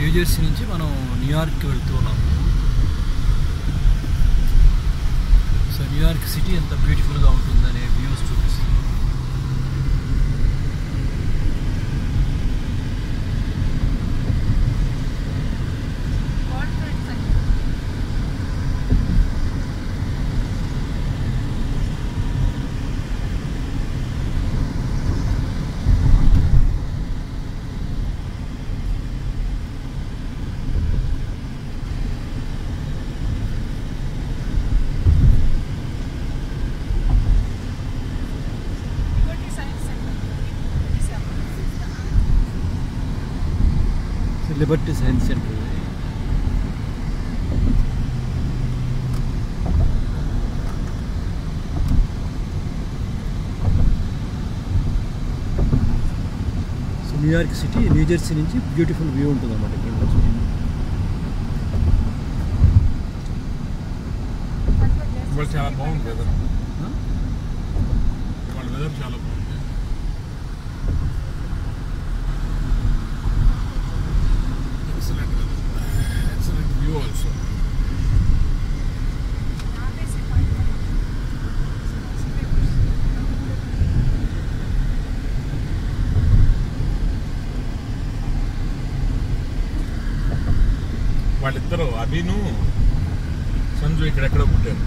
New Jersey నుంచి మనం న్యూయార్క్కి వెళ్తూ ఉన్నాము సో న్యూయార్క్ సిటీ ఎంత బ్యూటిఫుల్గా Liberty Science Center so New York city New Jersey నుంచి బ్యూటిఫుల్ వ్యూ ఉంటుంది అన్నమాట ఇక్కడ నుంచి ఇవాళ చాలా బాగుంది వెదర్ ఇవాళ వెదర్ చాలా బాగుంది వాళ్ళిద్దరు అభిను సంజు ఇక్కడెక్కడో పుట్టారు.